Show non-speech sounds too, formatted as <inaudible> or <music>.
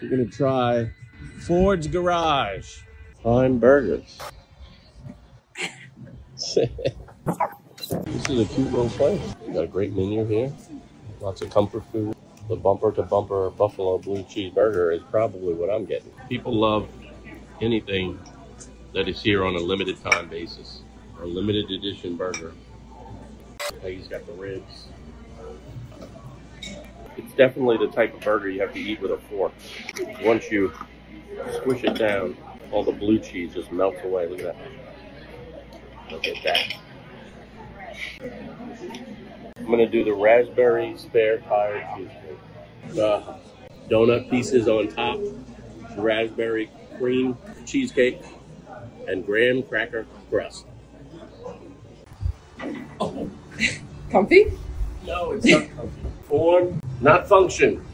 We're gonna try Ford's Garage. Fine burgers. this is a cute little place. We got a great menu here. Lots of comfort food. The bumper to bumper buffalo blue cheeseburger is probably what I'm getting. People love anything that is here on a limited time basis or limited edition burger. He's got the ribs. Definitely the type of burger you have to eat with a fork. Once you squish it down, all the blue cheese just melts away. Look at that. Look at that. I'm gonna do the raspberry spare tire cheesecake. Uh, donut pieces on top, raspberry cream cheesecake, and graham cracker crust. Oh. <laughs> Comfy? No, it's not comfy. Form, not function.